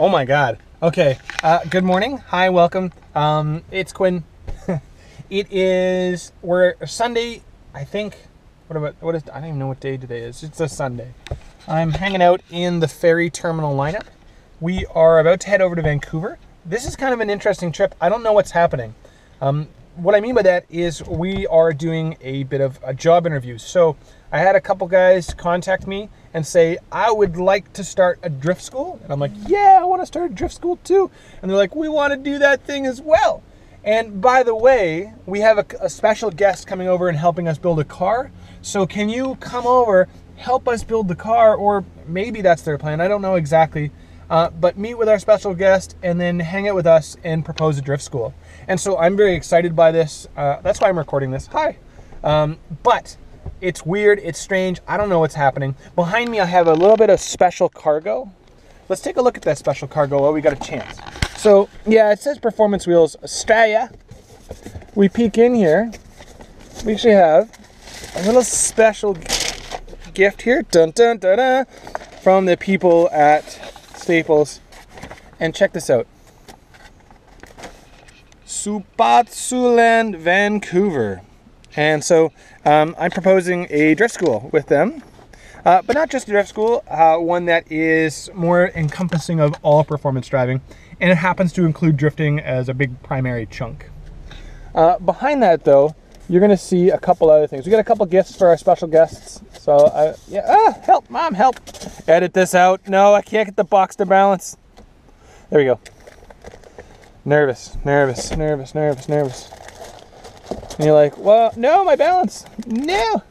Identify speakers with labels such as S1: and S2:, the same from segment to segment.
S1: Oh my God. Okay. Uh, good morning. Hi, welcome. Um, it's Quinn. it is we're Sunday. I think. What about what is? I don't even know what day today is. It's a Sunday. I'm hanging out in the ferry terminal lineup. We are about to head over to Vancouver. This is kind of an interesting trip. I don't know what's happening. Um, what I mean by that is we are doing a bit of a job interview. So I had a couple guys contact me and say, I would like to start a drift school. And I'm like, yeah, I want to start a drift school too. And they're like, we want to do that thing as well. And by the way, we have a, a special guest coming over and helping us build a car. So can you come over, help us build the car? Or maybe that's their plan. I don't know exactly. Uh, but meet with our special guest and then hang out with us and propose a drift school. And so I'm very excited by this. Uh, that's why I'm recording this. Hi. Um, but it's weird, it's strange. I don't know what's happening. Behind me, I have a little bit of special cargo. Let's take a look at that special cargo while we got a chance. So, yeah, it says Performance Wheels Australia. We peek in here. We actually have a little special gift here. Dun dun dun dun. From the people at Staples. And check this out. Supatsuland, Vancouver. And so um, I'm proposing a drift school with them. Uh, but not just a drift school, uh, one that is more encompassing of all performance driving. And it happens to include drifting as a big primary chunk. Uh, behind that though, you're gonna see a couple other things. We got a couple gifts for our special guests. So uh, yeah, ah, help, mom, help. Edit this out. No, I can't get the box to balance. There we go. Nervous, nervous, nervous, nervous, nervous. And you're like, well, no, my balance. No.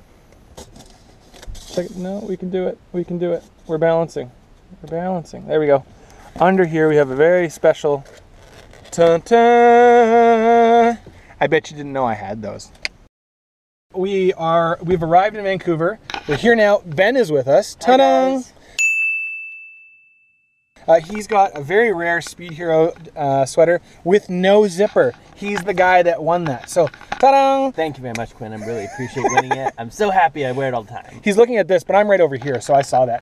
S1: Like, no, we can do it. We can do it. We're balancing. We're balancing. There we go. Under here, we have a very special. Dun, dun. I bet you didn't know I had those. We are. We've arrived in Vancouver. We're here now. Ben is with us. Ta-da! Uh, he's got a very rare Speed Hero uh, sweater with no zipper. He's the guy that won that. So, ta-da!
S2: Thank you very much, Quinn. I really appreciate winning it. I'm so happy I wear it all the time.
S1: He's looking at this, but I'm right over here, so I saw that.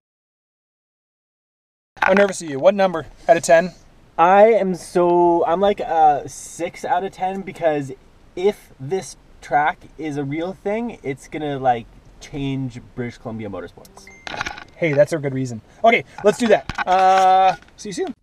S1: How nervous are you? What number out of 10?
S2: I am so I'm like a six out of ten because if this track is a real thing, it's gonna like change British Columbia motorsports.
S1: Hey, that's a good reason. Okay, let's do that. Uh, see you soon.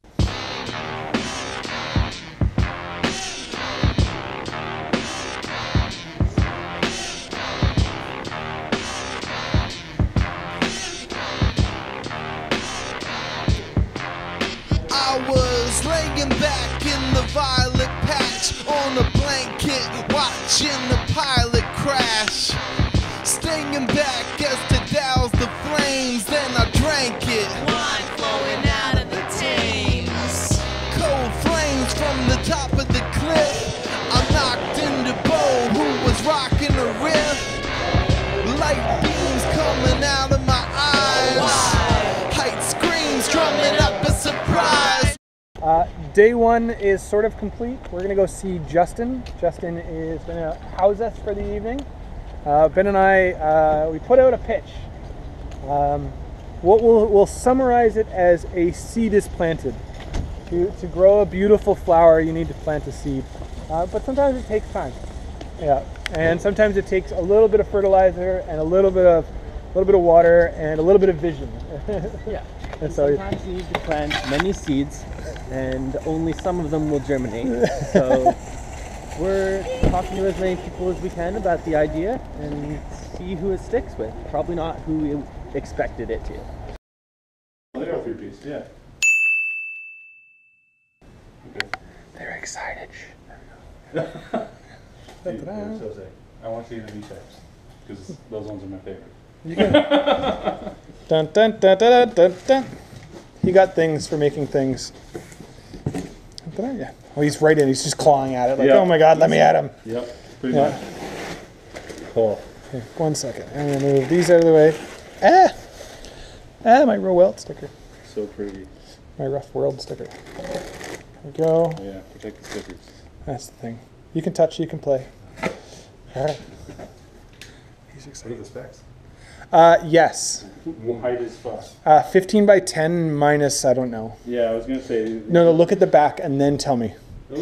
S3: I was laying back in the violet patch on a blanket, watching the pilot crash. Back as
S1: day one is sort of complete. We're gonna go see Justin. Justin is gonna house us for the evening. Uh, ben and I, uh, we put out a pitch. Um, what we'll, we'll summarize it as a seed is planted. To, to grow a beautiful flower, you need to plant a seed. Uh, but sometimes it takes time. Yeah, and sometimes it takes a little bit of fertilizer and a little bit of, a little bit of water and a little bit of vision.
S2: Yeah.
S1: and so,
S2: Sometimes you need to plant many seeds and only some of them will germinate. So we're talking to as many people as we can about the idea and see who it sticks with. Probably not who we expected it to.
S4: Later off your piece, yeah.
S1: they're excited.
S4: Dude, they're so sick. I want to see the V types because those ones are my favorite.
S1: Dun, dun, dun, dun, dun, dun, dun. He got things for making things. Dun, dun, Yeah. Oh, he's right in. He's just clawing at it. Like,
S4: Yeah.
S1: oh my God, let me at him.
S4: Yep, pretty
S1: Yeah.
S4: much. Cool.
S1: Okay, one second. I'm gonna move these out of the way. Ah, ah, my real world sticker.
S4: So pretty.
S1: My Rauh-Welt sticker. There we go.
S4: Oh, yeah, protect the stickers.
S1: That's the thing. You can touch, you can play. All right. He's
S4: What are
S1: excited.
S4: the specs?
S1: Uh, yes.
S4: Height is fuck.
S1: Uh, 15 by 10 minus, I don't know.
S4: Yeah, I was gonna say.
S1: No, no, look at the back and then tell me.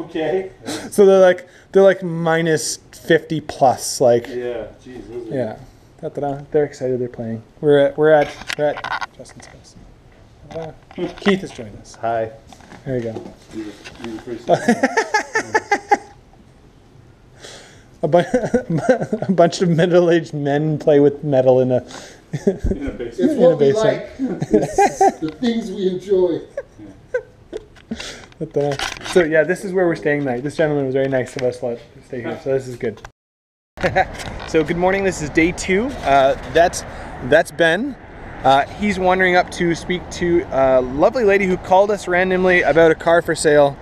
S4: Okay.
S1: So they're like they're like minus 50 plus, like
S4: Yeah. Jeez.
S1: Yeah. Da-da-da. They're excited. They're playing. We're at we're at we're at Justin's house. Keith has joined us.
S4: Hi.
S1: There you go.
S4: These are, these are pretty simple.
S1: A, bu- a bunch of middle-aged men play with metal in a.
S4: in a big
S5: It's
S1: In a
S5: what we like. It's the things we enjoy.
S1: da-da. So yeah, this is where we're staying tonight. This gentleman was very nice of us to let stay here, so this is good. so good morning. This is day two. Uh, that's that's Ben. Uh, he's wandering up to speak to a lovely lady who called us randomly about a car for sale.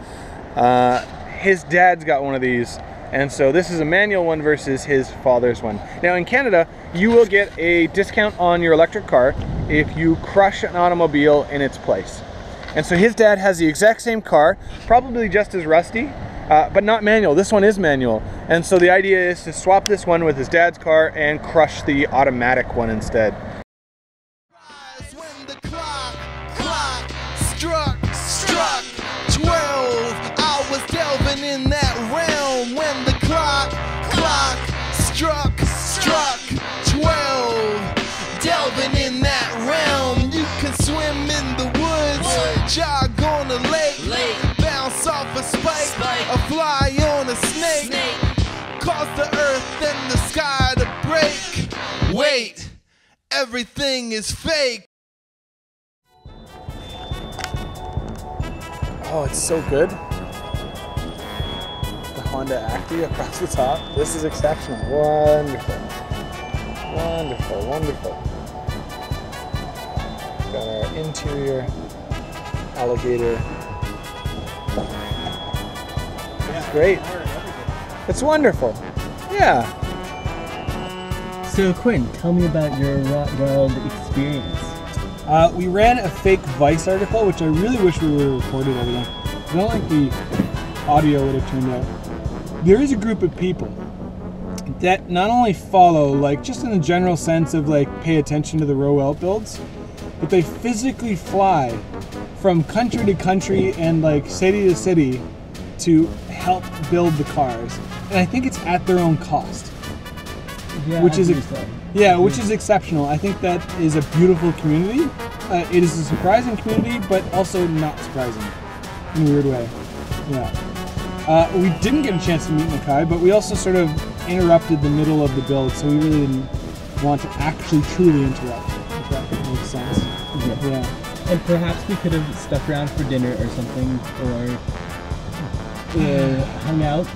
S1: Uh, his dad's got one of these, and so this is a manual one versus his father's one. Now in Canada, you will get a discount on your electric car if you crush an automobile in its place. And so his dad has the exact same car, probably just as rusty, uh, but not manual. This one is manual. And so the idea is to swap this one with his dad's car and crush the automatic one instead.
S3: Fly on a snake. Cause the earth and the sky to break. Wait, everything is fake.
S1: Oh, it's so good. The Honda Acty across the top. This is exceptional. Wonderful. Wonderful, wonderful. Got our interior alligator. It's great. It's wonderful. Yeah.
S2: So Quinn, tell me about your Rauh-Welt experience.
S1: Uh, we ran a fake Vice article, which I really wish we were recorded everything. I don't like the audio would have turned out. There is a group of people that not only follow, like just in the general sense of like pay attention to the row builds, but they physically fly from country to country and like city to city to help build the cars. And I think it's at their own cost.
S2: Yeah,
S1: Which
S2: I
S1: is ex-
S2: so.
S1: Yeah, which is exceptional. I think that is a beautiful community. Uh, it is a surprising community, but also not surprising in a weird way. Yeah. Uh, we didn't get a chance to meet Nakai, but we also sort of interrupted the middle of the build, so we really didn't want to actually truly interrupt. If that makes sense.
S2: Yeah.
S1: Yeah.
S2: And perhaps we could have stuck around for dinner or something, or uh, hung out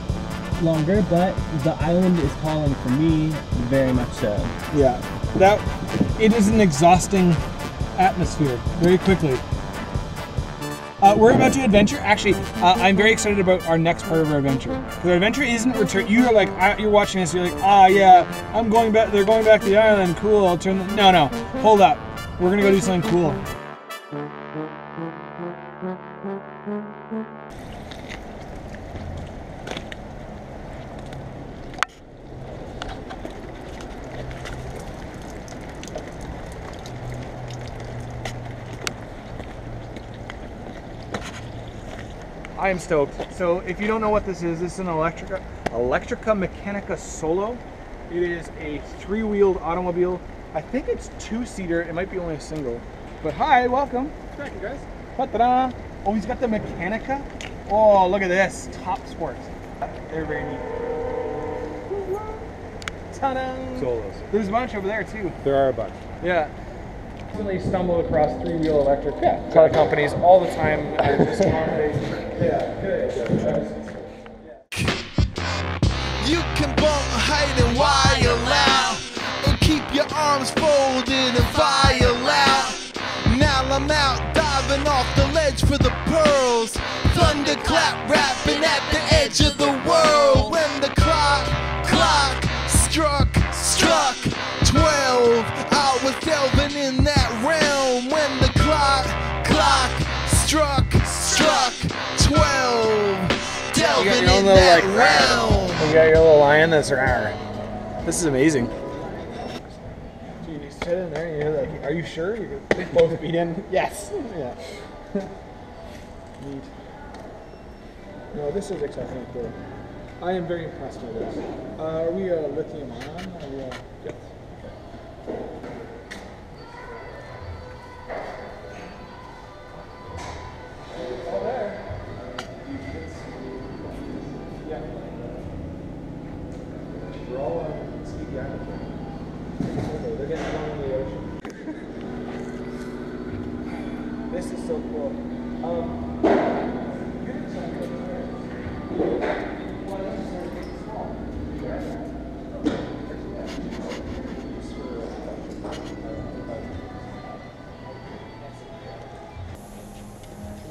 S2: longer. But the island is calling for me, very much so.
S1: Yeah. That it is an exhausting atmosphere very quickly. Uh, we're about to adventure. Actually, uh, I'm very excited about our next part of our adventure. Because our adventure isn't return. You are like, uh, you're watching this. You're like, ah, yeah, I'm going back. They're going back to the island. Cool. I'll turn. The, no, no. Hold up. We're gonna go do something cool. I am stoked. So if you don't know what this is, this is an Electrica ElectraMeccanica Solo. It is a three-wheeled automobile. I think it's two-seater. It might be only a single. But hi, welcome. Thank you, guys. Ta-da! Oh, he's got the Meccanica. Oh, look at this. Top sports. They're very neat. Ta-da!
S4: Solos.
S1: There's a bunch over there too.
S4: There are a bunch.
S1: Yeah. Constantly stumble across three-wheel electric yeah. car companies all the time. and.
S3: You can bump, hide, and wire loud. Or keep your arms folded and fire loud. Now I'm out diving off the ledge for the pearls. Thunderclap rapping at the edge of the world. When the clock, clock struck, struck 12. I was delving in that realm. When the clock, clock struck 12. Delving in that realm.
S1: You got your little lion that's rawr. This is amazing. sit in there and you're like, are you sure? You're both beat in? Yes. Yeah. Neat. No, this is exceptionally cool. I am very impressed with this. Uh, are we a lithium ion? Are we a... Yes. Oh,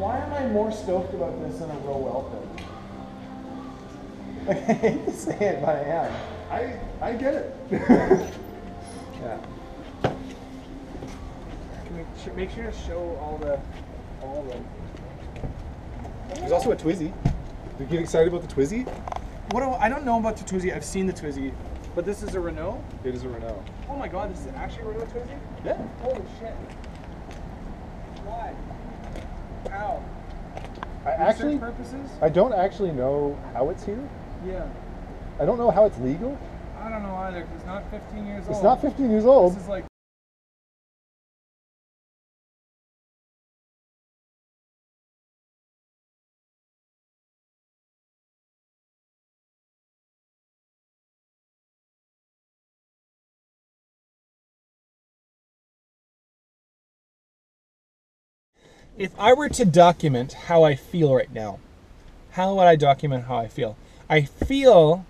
S1: Why am I more stoked about this than a row welfare? I hate to say it, but I am.
S5: I, I get it.
S1: Yeah. Can we sh- make sure to show all the, all the.
S6: There's also a Twizy. You get excited about the Twizy?
S1: What do I don't know about the Twizy. I've seen the Twizy, but this is a Renault.
S6: It is a Renault.
S1: Oh my God, this is actually a Renault Twizy.
S6: Yeah.
S1: Holy shit! Why? How?
S6: I
S1: Research
S6: actually,
S1: purposes?
S6: I don't actually know how it's here.
S1: Yeah.
S6: I don't know how it's legal.
S1: I don't know either. 'cause it's not 15 years old.
S6: It's not 15 years old.
S1: This is like. If I were to document how I feel right now, how would I document how I feel? I feel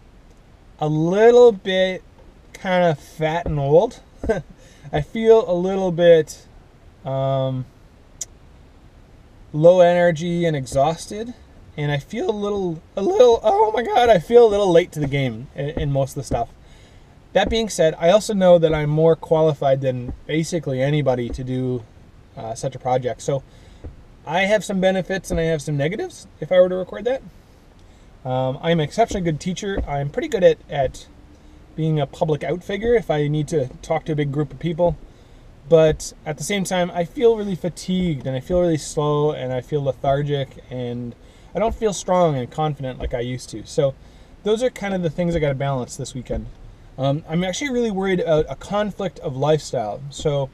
S1: a little bit kind of fat and old. I feel a little bit um, low energy and exhausted, and I feel a little, a little. Oh my god, I feel a little late to the game in, in most of the stuff. That being said, I also know that I'm more qualified than basically anybody to do uh, such a project. So I have some benefits and I have some negatives if I were to record that. Um, I'm an exceptionally good teacher. I'm pretty good at, at being a public out figure if I need to talk to a big group of people. But at the same time, I feel really fatigued and I feel really slow and I feel lethargic and I don't feel strong and confident like I used to. So those are kind of the things I got to balance this weekend. Um, I'm actually really worried about a conflict of lifestyle. So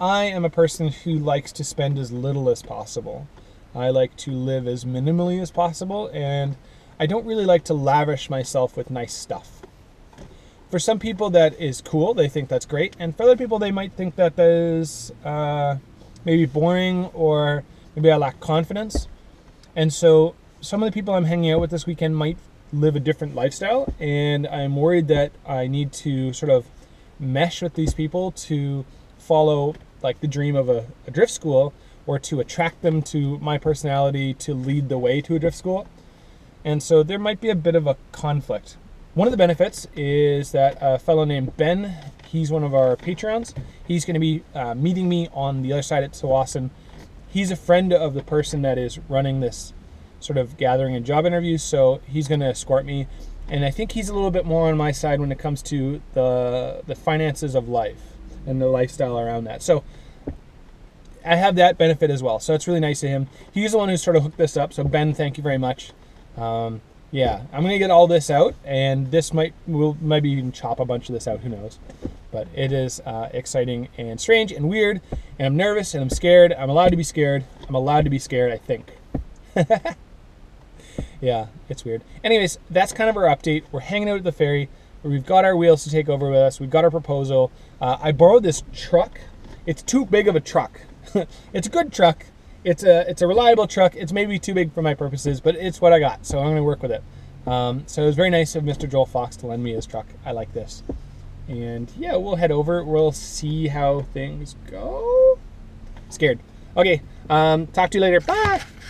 S1: I am a person who likes to spend as little as possible. I like to live as minimally as possible, and I don't really like to lavish myself with nice stuff. For some people, that is cool. They think that's great. And for other people, they might think that that is uh, maybe boring or maybe I lack confidence. And so, some of the people I'm hanging out with this weekend might live a different lifestyle, and I'm worried that I need to sort of mesh with these people to follow like the dream of a, a drift school or to attract them to my personality to lead the way to a drift school. And so there might be a bit of a conflict. One of the benefits is that a fellow named Ben, he's one of our patrons. He's going to be uh, meeting me on the other side at Tsawwassen. He's a friend of the person that is running this sort of gathering and job interviews, so he's going to escort me. And I think he's a little bit more on my side when it comes to the the finances of life and the lifestyle around that. So I have that benefit as well. So it's really nice of him. He's the one who sort of hooked this up. So Ben, thank you very much. Um, yeah, I'm gonna get all this out, and this might we'll maybe even chop a bunch of this out. Who knows? But it is uh, exciting and strange and weird, and I'm nervous and I'm scared. I'm allowed to be scared. I'm allowed to be scared. I think. yeah, it's weird. Anyways, that's kind of our update. We're hanging out at the ferry. We've got our wheels to take over with us. We've got our proposal. Uh, I borrowed this truck. It's too big of a truck. it's a good truck. It's a it's a reliable truck. It's maybe too big for my purposes, but it's what I got, so I'm gonna work with it. Um, so it was very nice of Mr. Joel Fox to lend me his truck. I like this. and yeah, we'll head over. We'll see how things go. Scared. Okay. Um, talk to you later. Bye.